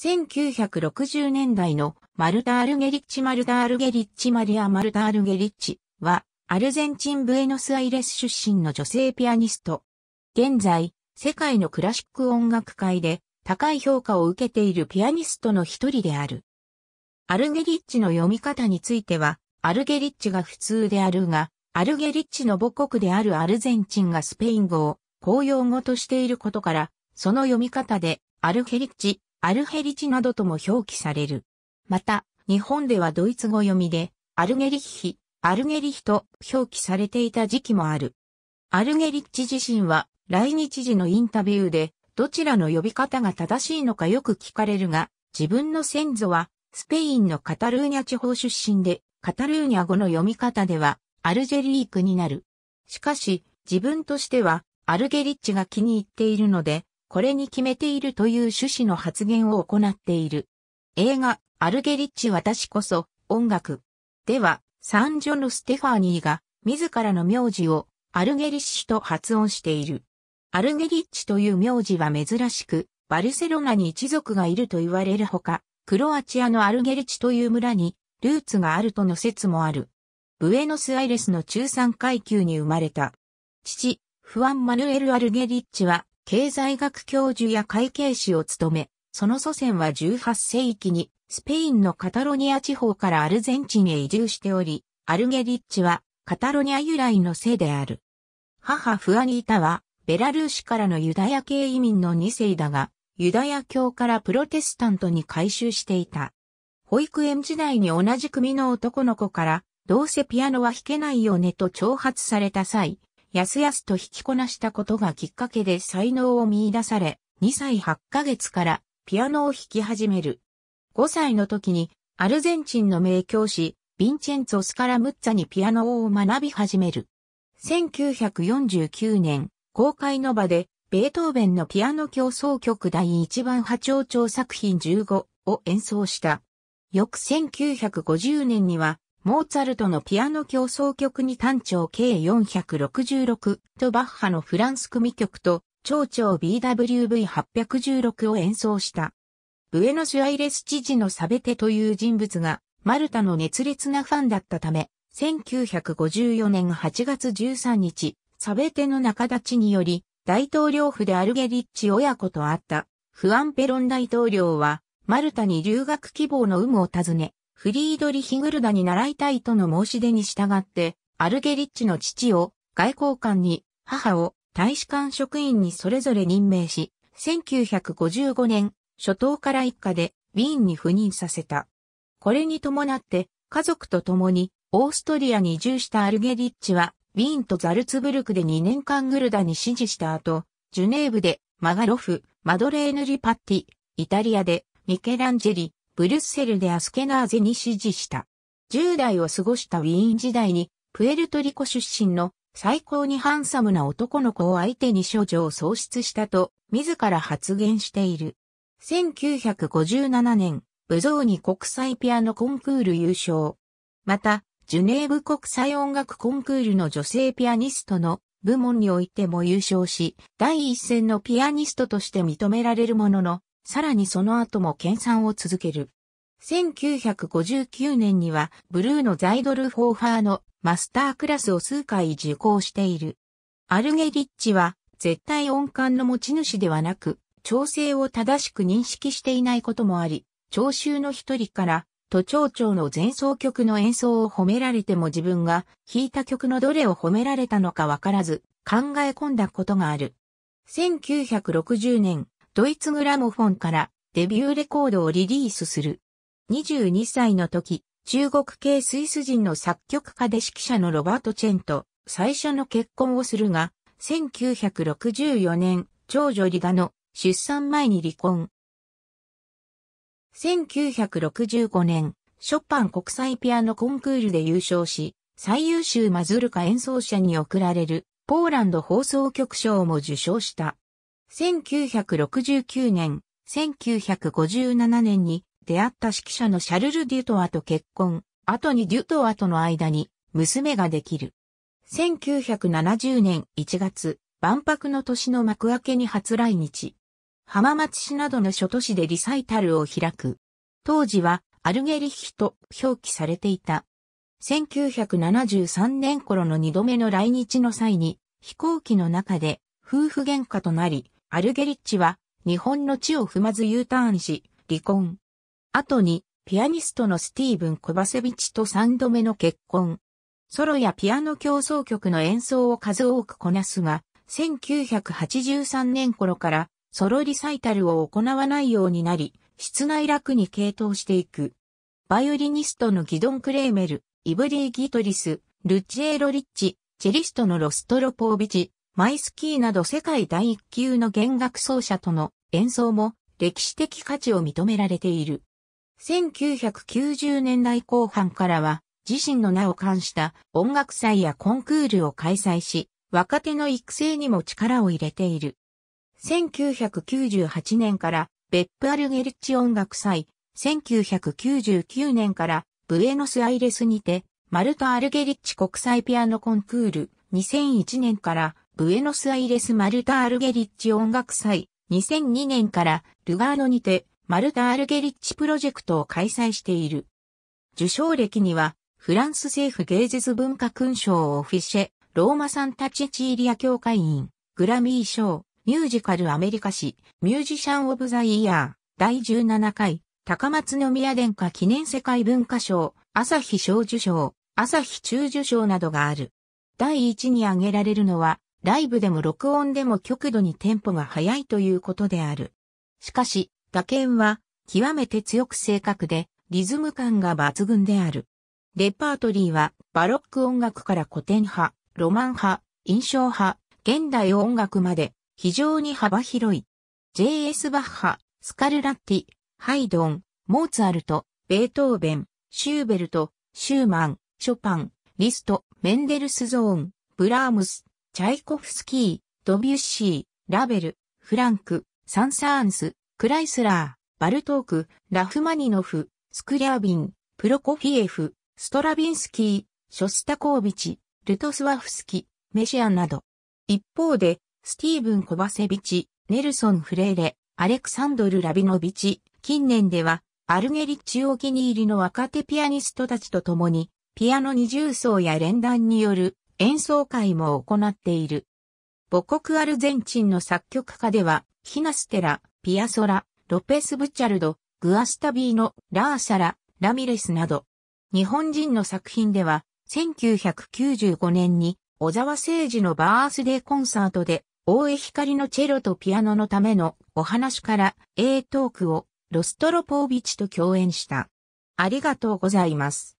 1960年代のマルタ・アルゲリッチ・マルタ・アルゲリッチ・マリア・マルタ・アルゲリッチは、アルゼンチン・ブエノスアイレス出身の女性ピアニスト。現在、世界のクラシック音楽界で高い評価を受けているピアニストの一人である。アルゲリッチの読み方については、アルゲリッチが普通であるが、アルゲリッチの母国であるアルゼンチンがスペイン語を公用語としていることから、その読み方でアルヘリッチ、アルヘリチなどとも表記される。また、日本ではドイツ語読みで、アルゲリッヒ、アルゲリヒと表記されていた時期もある。アルゲリッチ自身は来日時のインタビューでどちらの呼び方が正しいのかよく聞かれるが、自分の先祖はスペインのカタルーニャ地方出身で、カタルーニャ語の読み方ではアルジェリークになる。しかし、自分としてはアルゲリッチが気に入っているので、これに決めているという趣旨の発言を行っている。映画、アルゲリッチ私こそ、音楽。では、サンジョのステファニーが、自らの名字を、アルゲリッシと発音している。アルゲリッチという名字は珍しく、バルセロナに一族がいると言われるほか、クロアチアのアルゲリッチという村に、ルーツがあるとの説もある。ブエノスアイレスの中産階級に生まれた。父、フアン・マヌエル・アルゲリッチは、経済学教授や会計士を務め、その祖先は18世紀にスペインのカタロニア地方からアルゼンチンへ移住しており、アルゲリッチはカタロニア由来の姓である。母フアニータはベラルーシからのユダヤ系移民の2世だが、ユダヤ教からプロテスタントに改宗していた。保育園時代に同じ組の男の子から、どうせピアノは弾けないよねと挑発された際、やすやすと弾きこなしたことがきっかけで才能を見出され、2歳8ヶ月からピアノを弾き始める。5歳の時にアルゼンチンの名教師、ヴィンチェンツォ・スカラムッツァにピアノを学び始める。1949年、公開の場で、ベートーベンのピアノ競争曲第1番波長長作品15を演奏した。翌1950年には、モーツァルトのピアノ競争曲に単調計466とバッハのフランス組曲と長調 BWV816 を演奏した。ブエノスアイレス知事のサベテという人物がマルタの熱烈なファンだったため、1954年8月13日、サベテの仲立ちにより大統領府でアルゲリッチ親子と会ったフアンペロン大統領はマルタに留学希望の有無を尋ね、フリードリヒグルダに習いたいとの申し出に従って、アルゲリッチの父を外交官に、母を大使館職員にそれぞれ任命し、1955年、初頭から一家でウィーンに赴任させた。これに伴って家族と共にオーストリアに移住したアルゲリッチは、ウィーンとザルツブルクで2年間グルダに支持した後、ジュネーブでマガロフ、マドレーヌ・リパッティ、イタリアでミケランジェリ、ブルッセルでアスケナーゼに支持した。10代を過ごしたウィーン時代に、プエルトリコ出身の最高にハンサムな男の子を相手に少女を喪失したと、自ら発言している。1957年、ブゾーニ国際ピアノコンクール優勝。また、ジュネーブ国際音楽コンクールの女性ピアニストの部門においても優勝し、第一線のピアニストとして認められるものの、さらにその後も研鑽を続ける。1959年にはブルーのザイドルフォーファーのマスタークラスを数回受講している。アルゲリッチは絶対音感の持ち主ではなく、調整を正しく認識していないこともあり、聴衆の一人から都庁長の前奏曲の演奏を褒められても自分が弾いた曲のどれを褒められたのかわからず考え込んだことがある。1960年、ドイツグラモフォンからデビューレコードをリリースする。22歳の時、中国系スイス人の作曲家で指揮者のロバート・チェンと最初の結婚をするが、1964年、長女リガの出産前に離婚。1965年、ショパン国際ピアノコンクールで優勝し、最優秀マズルカ演奏者に贈られるポーランド放送局賞も受賞した。1969年、1957年に出会った指揮者のシャルル・デュトワと結婚、後にデュトワとの間に娘ができる。1970年1月、万博の年の幕開けに初来日。浜松市などの諸都市でリサイタルを開く。当時はアルゲリヒと表記されていた。1973年頃の2度目の来日の際に飛行機の中で夫婦喧嘩となり、アルゲリッチは日本の地を踏まず U ターンし、離婚。後にピアニストのスティーブン・コバセビチと3度目の結婚。ソロやピアノ競争曲の演奏を数多くこなすが、1983年頃からソロリサイタルを行わないようになり、室内楽に傾倒していく。バイオリニストのギドン・クレーメル、イブリー・ギトリス、ルッチエーロ・リッチ、チェリストのロストロポービチ、マイスキーなど世界第一級の弦楽奏者との演奏も歴史的価値を認められている。1990年代後半からは自身の名を冠した音楽祭やコンクールを開催し、若手の育成にも力を入れている。1998年からベップアルゲリッチ音楽祭、1999年からブエノスアイレスにてマルタ・アルゲリッチ国際ピアノコンクール、2001年からブエノスアイレス・マルタ・アルゲリッチ音楽祭、2002年からルガーノにてマルタ・アルゲリッチプロジェクトを開催している。受賞歴にはフランス政府芸術文化勲章をフィシェ、ローマサンタチチーリア協会員、グラミー賞、ミュージカルアメリカ史、ミュージシャンオブザイヤー、第17回、高松宮殿下記念世界文化賞、朝日小受賞、朝日中受賞などがある。第一に挙げられるのは、ライブでも録音でも極度にテンポが速いということである。しかし、打鍵は極めて強く正確で、リズム感が抜群である。レパートリーはバロック音楽から古典派、ロマン派、印象派、現代音楽まで非常に幅広い。J.S. バッハ、スカルラッティ、ハイドン、モーツァルト、ベートーベン、シューベルト、シューマン、ショパン、リスト、メンデルスゾーン、ブラームス、チャイコフスキー、ドビュッシー、ラベル、フランク、サンサーンス、クライスラー、バルトーク、ラフマニノフ、スクリャービン、プロコフィエフ、ストラビンスキー、ショスタコービチ、ルトスワフスキ、メシアンなど。一方で、スティーブン・コバセビチ、ネルソン・フレーレ、アレクサンドル・ラビノビチ、近年では、アルゲリッチお気に入りの若手ピアニストたちと共に、ピアノ二重奏や連弾による演奏会も行っている。母国アルゼンチンの作曲家では、ヒナステラ、ピアソラ、ロペス・ブチャルド、グアスタビーノ、ラーサラ、ラミレスなど、日本人の作品では、1995年に小沢誠二のバースデーコンサートで、大江光のチェロとピアノのためのお話から A トークをロストロポービチと共演した。ありがとうございます。